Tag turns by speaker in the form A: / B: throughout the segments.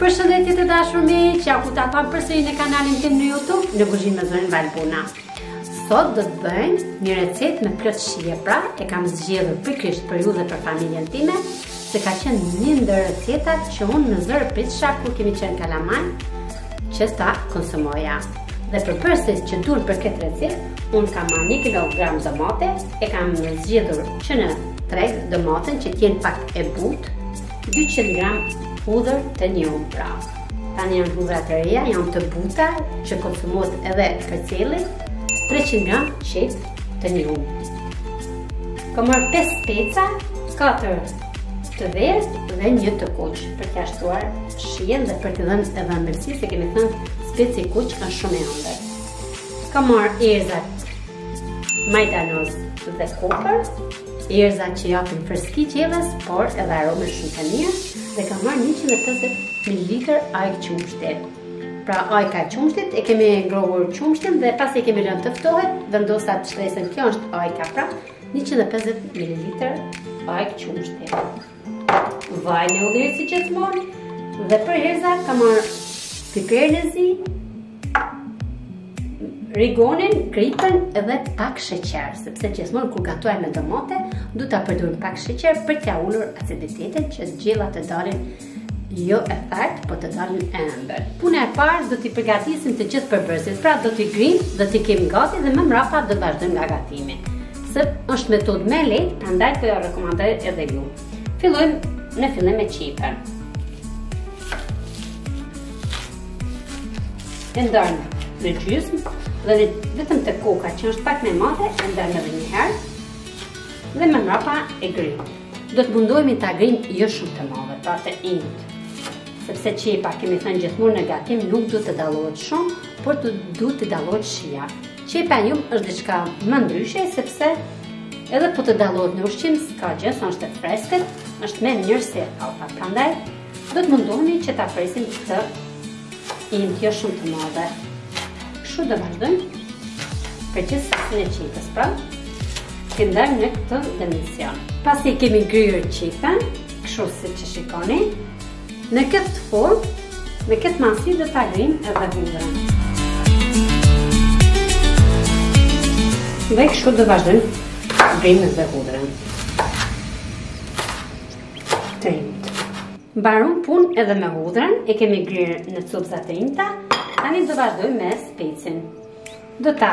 A: Përshëndetje të dashur miq, ja ku u pamë përsëri në kanalin tim në YouTube në kuzhinë me Zorin Valbona. Sot do të bëjmë një recetë me plot shije, pra e kam zgjedhur pikërisht për ju dhe për familjen time, se ka qenë një ndër recetat që unë mezi e pritsha kur kemi qenë kalamaj që ta konsumoja. Dhe përbërësit që duhen për këtë recetë, unë kam marrë 1 kg domate, E kam zgjedhur që në treg domaten që të jetë pak e butë, 200 gram hudhër të njomë, pra tani janë hudhra të reja, janë të buta që konsumohet edhe kërcelli, 300 gram qepë të njomë. Kam marrë 5 speca, 4 të verdhë dhe një të kuq për t'ia shtuar shijen dhe për t'i dhënë edhe ëmbëlsi se kemi thënë speci i kuq është shumë i ëmbël. Kam marrë erëzat Majdanoz dhe kopër, erëza që japin freski gjellës, por edhe aromë shumë të mirë, dhe kam marrë 150 ml ajkë qumështi. Pra ajka e qumështit, e kemi ngrohur qumështin dhe pasi e kemi lënë të ftohet, vendos atë shtresën kjo është ajka, pra 150 ml ajkë qumështi. Vajin e ullirit si gjithmonë dhe për erëza kam marrë piperin e zi, rigonin, kripën dhe pak sheqer, sepse gjithmonë kur gatuaj me domate, do ta përdorim pak sheqer për t'ia ulur aciditetin që gjella të dalë jo e thartë, po të dalë e ëmbël. Puna e parë, do t'i përgatisim të gjithë përbërësit, pra do t'i grijmë, do t'i kemi gati dhe më mrapa do të vazhdojmë nga gatimi. Se është metodë më e lehtë, prandaj po jua rekomandoj edhe juve. Fillojmë në fillim me qepën. E ndajmë në gjysmë dhe vetëm te koka që është pak më e madhe, e ndajmë edhe një herë dhe më mrapa e grijmë. Do të mundohemi ta grijmë jo shumë të madhe, pra të imët. Sepse qepa, kemi thënë gjithmonë në gatim, nuk duhet të dallohet shumë, por duhet të dallohet shija. Qepa e njomë është diçka më ndryshe, sepse edhe po të dallohet në ushqim, s'ka gjë, se është e freskët, është më e mirë se arpa. Prandaj, do të mundohemi që ta presim të imët, jo shumë të madhe. Kështu do vazhdojmë, për gjithë sasinë e qepës, pra, të ndarë në këtë dimension. Pasi kemi grirë qepën, kështu siç shikoni, Në këtë formë, me këtë madhësi do ta grijmë edhe hudhrën. Dhe kështu do vazhdojmë grijmë dhe hudhrën. Të imët. Mbaruam punë edhe me hudhrën, e kemi grirë në copëza të imta, tani do vazhdojmë me specin. Do ta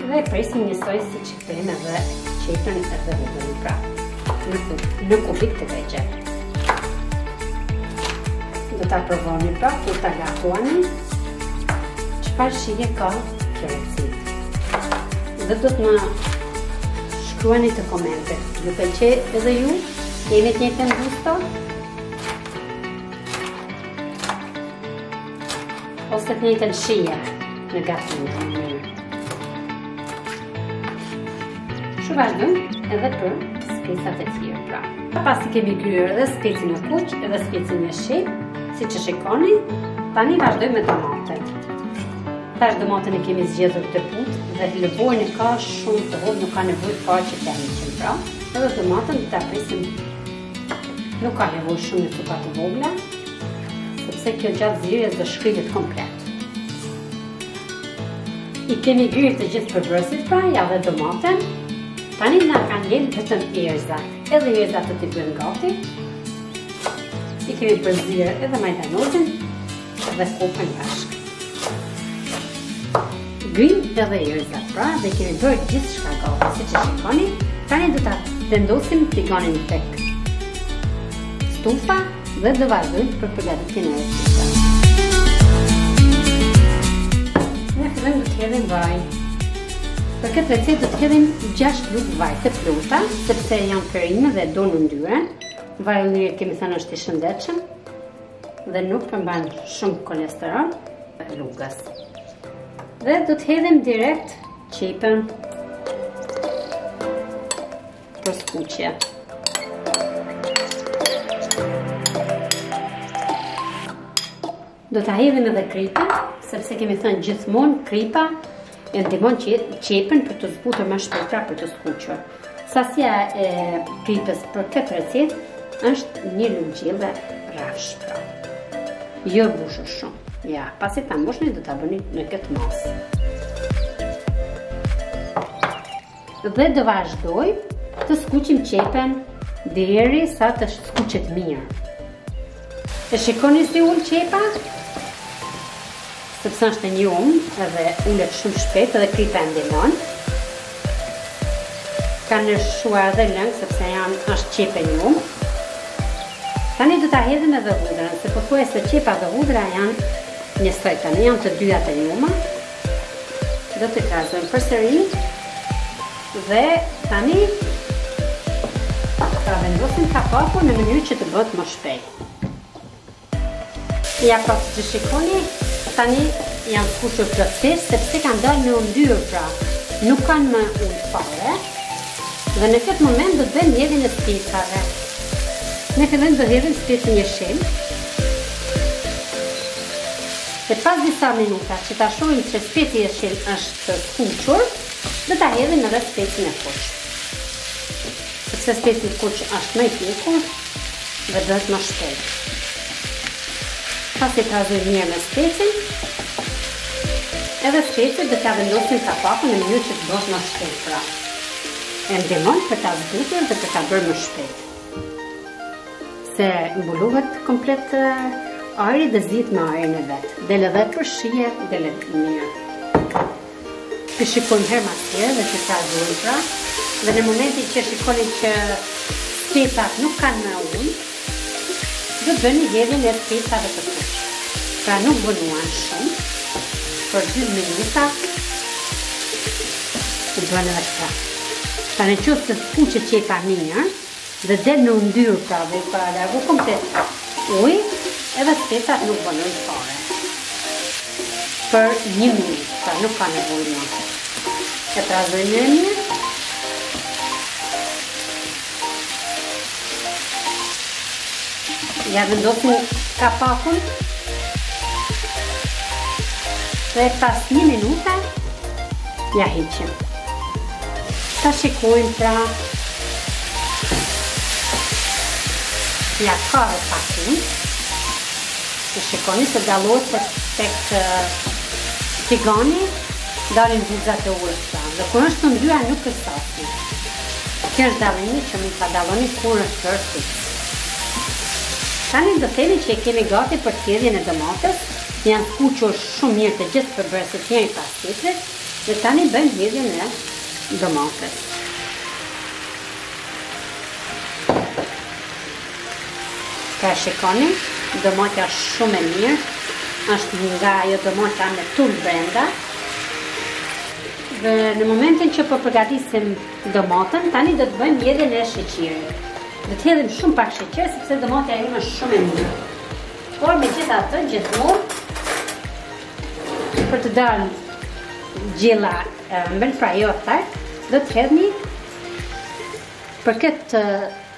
A: Dhe e presim njësoj siç e premë edhe qepën e njomë dhe dhe dhe pra, në kubikë të vegjël. Do ta provoni pra, kur ta gatuani, çfarë shije ka kjo recetë. Dhe do të më shkruani te komentet. Ju pëlqen edhe ju, kemi të njëjtën gusto, Ose të një të në shia në gasin në një. Do vazhdojmë edhe për specat e tjerë pra. Pra pasi kemi grirë edhe specin e kuq edhe specin jeshil, siç e shikoni, tani vazhdojmë me domaten. Tash domaten e kemi zgjedhur të butë dhe lëvoren e ka shumë të hollë, nuk ka nevojë pra që t'ia heqim pra. Edhe domaten do ta presim Nuk ka nevojë shumë në copa të vogla, sepse kjo gjatë zierjes do shkrihet komplet. I kemi grirë të gjithë përbërësit pra, ja dhe domaten, tani na kanë ngelur vetëm erëzat, edhe erëzat do t'i bëjmë gati, i kemi përzier edhe majdanozin, dhe koprën bashkë. Grimë edhe erëzat pra dhe kemi bërë gjithçka gati siç e shikoni, tani do ta vendosim tiganin tek stufa dhe do vazhdojmë për përgatitjen e recetës. Në fillim do të hedhim vaj. Për këtë recetë do të hedhim 6 lugë vaj të plota, sepse janë perime dhe do yndyrën. Vaji i ullirit kemi thënë është i shëndetshëm, dhe nuk përmban shumë kolesterol e lugës. Dhe do të hedhim direkt qepën për skuqje. Do ta hedhim edhe kripën, sepse kemi thënë gjithmonë kripa E ndihmon qepën për të zbutur më shpejt pra për të skuqur. Sasia e kripës për këtë recetë është një lugë gjelle rrafsh pra. Jo mbushur shumë. Ja, pasi ta mbushni do ta bëni në këtë masë. Dhe do vazhdojmë të skuqim qepën deri sa të skuqet mirë. E shikoni si u ul qepa? Sepse është e njomë edhe ulet shumë shpejt edhe kripa e ndihmon. Ka lëshuar edhe lëngë sepse janë është qepë e njomë. Tani do ta hedhim edhe hudhrën, se pothuajse qepa dhe hudhra janë njësoj tani, janë të dyja të njoma. Do të trazojmë përsëri. Dhe tani ta vendosim kapakun në mënyrë që të bëhet më shpejt. Ja pra siç shikoni, tani janë skuqur plotësisht, sepse kanë dalë në yndyrë pra, nuk kanë më ujë fare, dhe në këtë moment do të bëjmë hedhjen e specave. Në fillim do hedhim specin jeshil, E pas disa minuta që ta shohim se speci jeshil është skuqur, do ta hedhim edhe specin e kuq. Sepse speci i kuq është më i pjekur dhe bëhet më shpejt. Pasi e trazojmë mirë me specin, edhe specin do t'ia vendosim kapakun në mënyrë që të bëhet më shpejt pra. E ndihmon për ta zbutur dhe për ta bërë më shpejt. Se mbulohet komplet ajri dhe zihet me ajrin e vet. Del edhe për shije dhe le mirë. T'i shikojmë herë mas here dhe t'i trazojmë pra. Dhe në momentin që shikoni që specat nuk kanë më ujë, do të bëni hedhjen e specave të kuq. Pra nuk vonojnë shumë, për 2 minuta, bëhen edhe këta. Pra në qoftë se skuqet qepa mirë dhe del në yndyrë pra dhe ta largojë komplet ujin, edhe specat nuk vonojnë fare. Për një minutë, pra nuk ka nevojë. E trazojmë mirë. Ia vendosim kapakun dhe pas një minuta ia heqim. Ta shikojmë pra ja ka dhe pa shikoni se dallohet tek tigani dalin vizat e ujit pra dhe kur është yndyra nuk kërcet Ky është dallimi që mund ta dalloni kur është bërë fiks. Tani do themi që e kemi gati për hedhjen e domates, janë skuqur shumë mirë të gjithë përbërësit njëri pas tjetrit dhe tani bëjmë hedhjen e domates. Pra shikoni, domatja është shumë e mirë, është nga ajo domatja me tul brenda, Dhe në momentin që po përgatisim domaten, tani do të bëjmë hedhjen e sheqerit. Do të hedhim shumë pak sheqer sepse domatja ime është shumë e mirë. Por megjithatë gjithmonë për të dalë gjella e ëmbël pra jo e athët, do të hedhni për këtë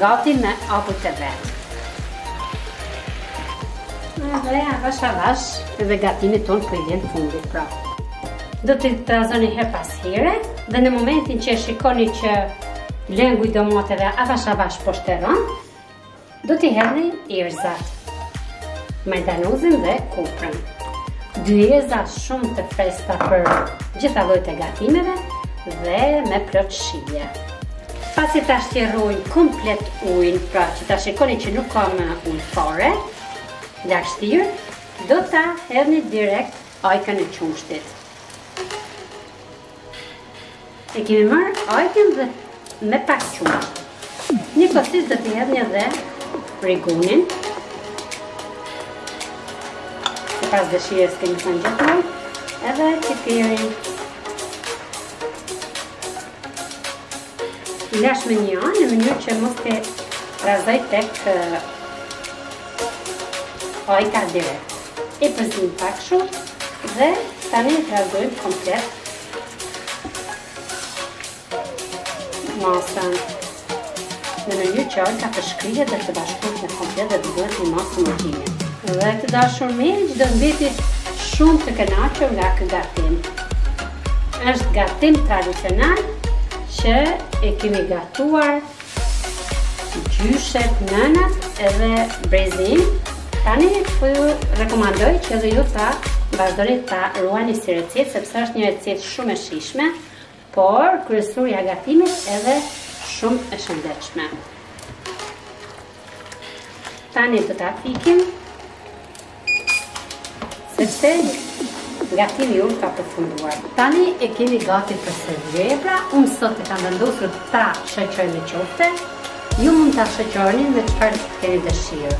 A: Gati me ujët e vet. Edhe avash avash. Edhe gatimit tonë po i vjen fundi pra. Do ta trazoni herë pas here dhe në momentin që e shikoni që lëngu i domateve avash avash po shteron, do t'i hedhni erëzat, majdanozin dhe koprën. Dy erëza shumë të freskëta për gjitha llojet e gatimeve dhe me plot shije. Pasi ta shterojmë komplet ujin, pra që ta shikoni që nuk ka më ujë fare, ka shterë, do ta hedhni direkt ajkën e qumështit. E kemi marrë ajkën dhe me pak qumësht. Njëkohësisht do t'i hedhni dhe rigonin. Sipas dëshirës kemi të hedhim edhe piperin. I lashë në një anë në mënyrë që mos të trazoj tek oj kardeve. E përziejmë pak shumë dhe tani trazojmë komplet masën. Në mënyrë që ajka të shkrihet dhe të bashkohet me perimet dhe të bëhet një masë të homogjene. Dhe të dashur miq, do mbeteni shumë të kënaqur nga ky gatim. Është gatim tradicional që e kemi gatuar gjyshet, nënat edhe brezin. Tani po ju rekomandoj që edhe ju ta vazhdoni ta ruani si recetë sepse është një recetë shumë e shijshme. Por, kryesorja e gatimit edhe shumë e shëndetshme. Tani do ta fikim. Sepse gatimi ynë ka përfunduar. Tani e kemi gati për servirje, pra unë sot e kam vendosur ta shoqëroj me qofte, ju mund ta shoqëroni me çfarë të keni dëshirë.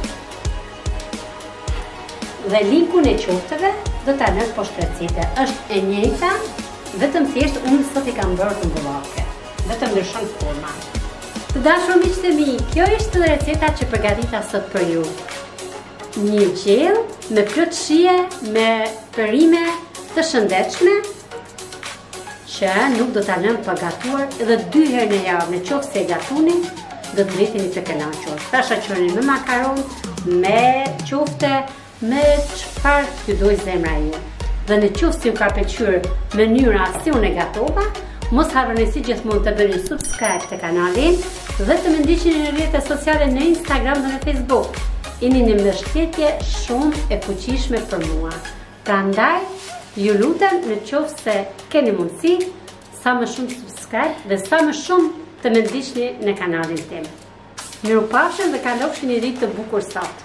A: Dhe linkun e qofteve do ta lë poshtë recetës, është e njëjta Vetëm thjesht unë sot i kam bërë rrumbullake. Vetëm ndryshon forma. Të dashur miqtë e mi, kjo ishte dhe receta që përgatita sot për ju. Një gjellë me plot shije me përime të shëndetshme, që nuk do ta lëmë pa gatuar edhe dy herë në javë në qoftë se gatuani, do të mbeteni të kënaqur. Ta shoqëroni me makarona, me qofte, Me çfarë t'ju dojë zemra juve? Dhe në qoftë se ju ka pëlqyer mënyra si unë e gatova, mos harroni si gjithmonë të bëni subscribe te kanali dhe të më ndiqni në rrjetet sociale në Instagram dhe në Facebook. Jeni një mbështetje shumë e fuqishme për mua. Prandaj, ju lutem në qoftë se keni mundësi sa më shumë subscribe dhe sa më shumë të më ndiqni në kanalin tim. Mirupafshim dhe kalofshi një ditë të bukur sot.